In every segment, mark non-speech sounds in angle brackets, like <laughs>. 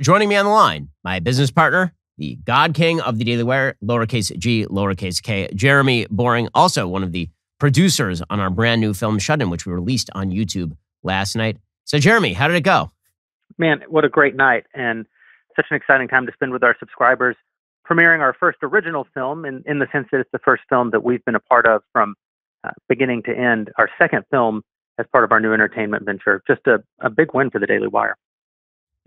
Joining me on the line, my business partner, the God King of the Daily Wire, lowercase g, lowercase k, Jeremy Boreing, also one of the producers on our brand new film Shut In, which we released on YouTube last night. So, Jeremy, how did it go? Man, what a great night and such an exciting time to spend with our subscribers. Premiering our first original film in, in the sense that it's the first film that we've been a part of from uh, beginning to end. Our second film as part of our new entertainment venture. Just a, a big win for the Daily Wire.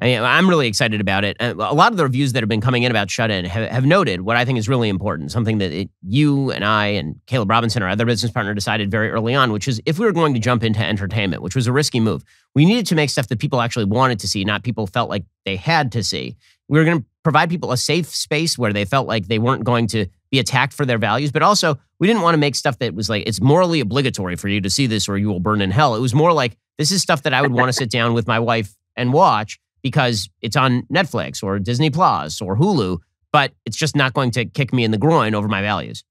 I'm really excited about it. A lot of the reviews that have been coming in about Shut In have, have noted what I think is really important, something that it, you and I and Caleb Robinson, our other business partner, decided very early on, which is if we were going to jump into entertainment, which was a risky move, we needed to make stuff that people actually wanted to see, not people felt like they had to see. We were going to provide people a safe space where they felt like they weren't going to be attacked for their values, but also we didn't want to make stuff that was like it's morally obligatory for you to see this or you will burn in hell. It was more like this is stuff that I would want to sit down with my wife and watch because it's on Netflix or Disney Plus or Hulu, but it's just not going to kick me in the groin over my values.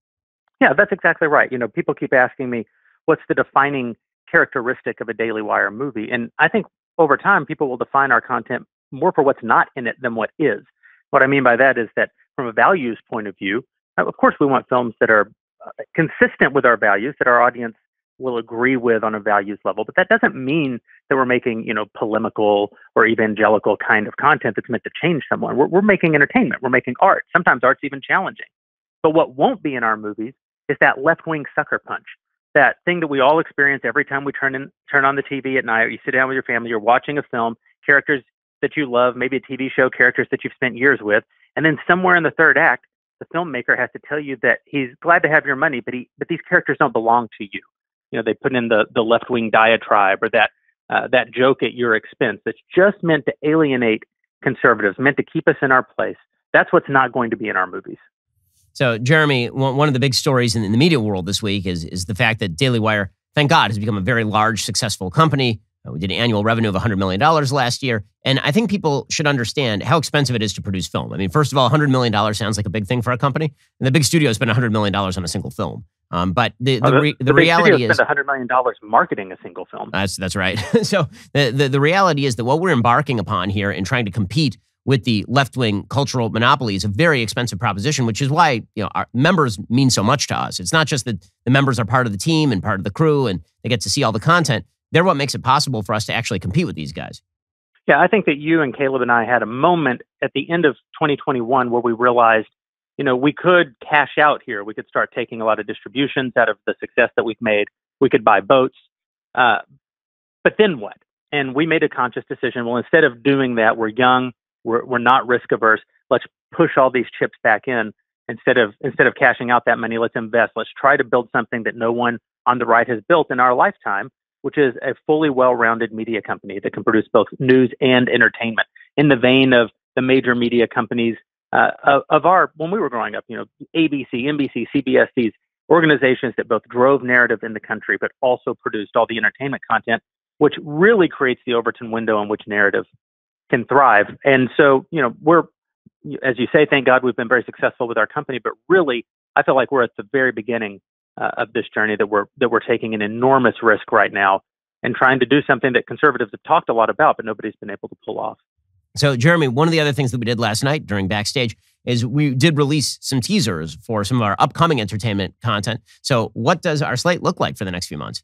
Yeah, that's exactly right. You know, people keep asking me, what's the defining characteristic of a Daily Wire movie? And I think over time, people will define our content more for what's not in it than what is. What I mean by that is that from a values point of view, of course, we want films that are uh, consistent with our values, that our audience will agree with on a values level. But that doesn't mean that we're making, you know, polemical or evangelical kind of content that's meant to change someone. We're, we're making entertainment. We're making art. Sometimes art's even challenging. But what won't be in our movies is that left-wing sucker punch, that thing that we all experience every time we turn in, turn on the TV at night. Or you sit down with your family. You're watching a film, characters that you love, maybe a TV show, characters that you've spent years with, and then somewhere in the third act, the filmmaker has to tell you that he's glad to have your money, but he but these characters don't belong to you you know they put in the the left wing diatribe or that uh, that joke at your expense that's just meant to alienate conservatives, meant to keep us in our place. That's what's not going to be in our movies. So, Jeremy, one of the big stories in the media world this week is is the fact that Daily Wire, thank God, has become a very large, successful company. Uh, we did an annual revenue of $100 million last year. And I think people should understand how expensive it is to produce film. I mean, first of all, $100 million sounds like a big thing for a company. And the big studio spent $100 million on a single film. Um, but the the, re, the, reality is spend hundred million dollars marketing a single film. That's that's right. <laughs> so the, the the reality is that what we're embarking upon here in trying to compete with the left wing cultural monopoly is a very expensive proposition, which is why you know our members mean so much to us. It's not just that the members are part of the team and part of the crew and they get to see all the content. They're what makes it possible for us to actually compete with these guys. Yeah, I think that you and Caleb and I had a moment at the end of 2021 where we realized you know, we could cash out here. We could start taking a lot of distributions out of the success that we've made. We could buy boats. Uh, but then what? And we made a conscious decision. Well, instead of doing that, we're young, we're, we're not risk averse. Let's push all these chips back in instead of instead of cashing out that money. Let's invest. Let's try to build something that no one on the right has built in our lifetime, which is a fully well-rounded media company that can produce both news and entertainment in the vein of the major media companies uh, of, our when we were growing up, you know, ABC, NBC, CBS, these organizations that both drove narrative in the country, but also produced all the entertainment content, which really creates the Overton window in which narrative can thrive. And so, you know, we're, as you say, thank God we've been very successful with our company, but really, I feel like we're at the very beginning uh, of this journey that we're that we're taking an enormous risk right now and trying to do something that conservatives have talked a lot about, but nobody's been able to pull off. So, Jeremy, one of the other things that we did last night during backstage is we did release some teasers for some of our upcoming entertainment content. So, what does our slate look like for the next few months?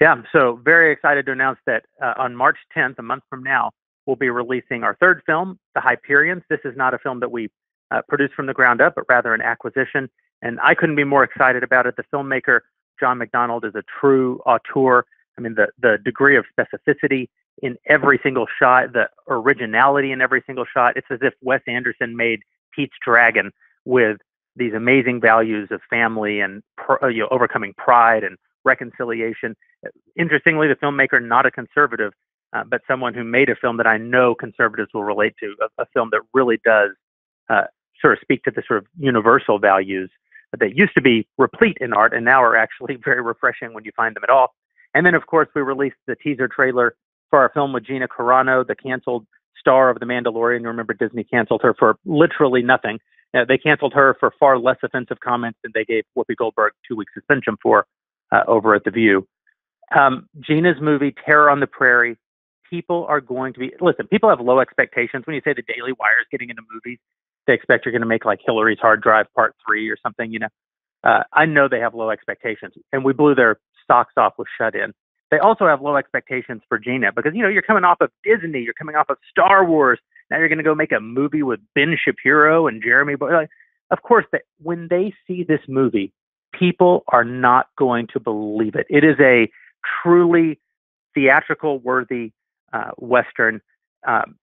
Yeah, so very excited to announce that uh, on March 10th, a month from now, we'll be releasing our third film, The Hyperions. This is not a film that we uh, produced from the ground up, but rather an acquisition. And I couldn't be more excited about it. The filmmaker, John McDonald, is a true auteur. I mean, the, the degree of specificity in every single shot, the originality in every single shot. It's as if Wes Anderson made Pete's Dragon with these amazing values of family and uh, you know, overcoming pride and reconciliation. Interestingly, the filmmaker not a conservative, uh, but someone who made a film that I know conservatives will relate to, a, a film that really does uh, sort of speak to the sort of universal values that used to be replete in art and now are actually <laughs> very refreshing when you find them at all. And then, of course, we released the teaser trailer for our film with Gina Carano, the canceled star of The Mandalorian. You remember Disney canceled her for literally nothing. Uh, they canceled her for far less offensive comments than they gave Whoopi Goldberg two week suspension for uh, over at The View. Um, Gina's movie, Terror on the Prairie, people are going to be listen. People have low expectations when you say the Daily Wire is getting into movies. They expect you're going to make like Hillary's Hard Drive Part Three or something. You know, uh, I know they have low expectations, and we blew their socks off with Shut In. They also have low expectations for Gina because you know you're coming off of Disney, you're coming off of Star Wars. Now you're going to go make a movie with Ben Shapiro and Jeremy. But like, of course, that when they see this movie, people are not going to believe it. It is a truly theatrical worthy uh, Western. Um,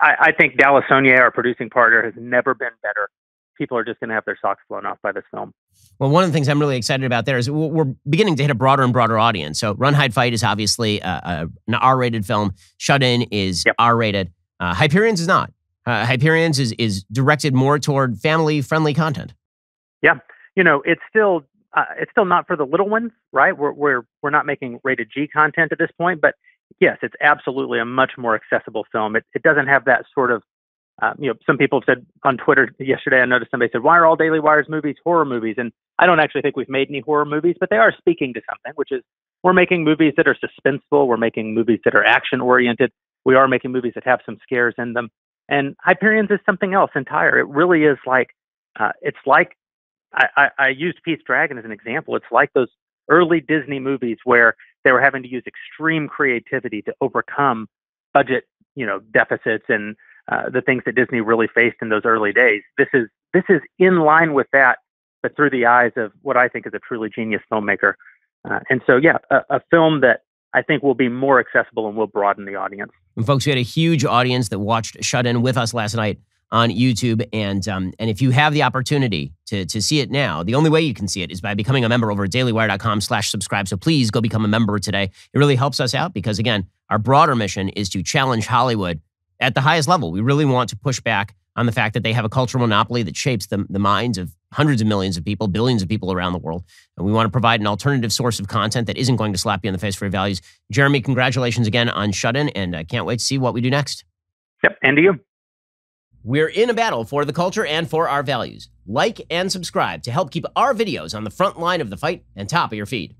I, I think Dallas Sonnier, our producing partner, has never been better. People are just going to have their socks blown off by this film. Well, one of the things I'm really excited about there is we're beginning to hit a broader and broader audience. So, Run, Hide, Fight is obviously a, a, an R-rated film. Shut In is yep. R-rated. Uh, Hyperions is not. Uh, Hyperions is is directed more toward family-friendly content. Yeah, you know, it's still uh, it's still not for the little ones, right? We're we're we're not making rated G content at this point, but yes, it's absolutely a much more accessible film. It it doesn't have that sort of uh, you know, some people have said on Twitter yesterday. I noticed somebody said, "Why are all Daily Wire's movies horror movies?" And I don't actually think we've made any horror movies, but they are speaking to something, which is we're making movies that are suspenseful. We're making movies that are action oriented. We are making movies that have some scares in them. And Hyperions is something else entire. It really is like uh, it's like I, I, I used Pete's Dragon as an example. It's like those early Disney movies where they were having to use extreme creativity to overcome budget, you know, deficits and uh, the things that Disney really faced in those early days. This is this is in line with that, but through the eyes of what I think is a truly genius filmmaker. Uh, and so, yeah, a, a film that I think will be more accessible and will broaden the audience. And folks, we had a huge audience that watched Shut In with us last night on YouTube. And um, and if you have the opportunity to, to see it now, the only way you can see it is by becoming a member over at dailywire.com slash subscribe. So please go become a member today. It really helps us out because, again, our broader mission is to challenge Hollywood at the highest level. We really want to push back on the fact that they have a cultural monopoly that shapes the, the minds of hundreds of millions of people, billions of people around the world. And we want to provide an alternative source of content that isn't going to slap you in the face for your values. Jeremy, congratulations again on Shut In, and I can't wait to see what we do next. Yep, and to you. We're in a battle for the culture and for our values. Like and subscribe to help keep our videos on the front line of the fight and top of your feed.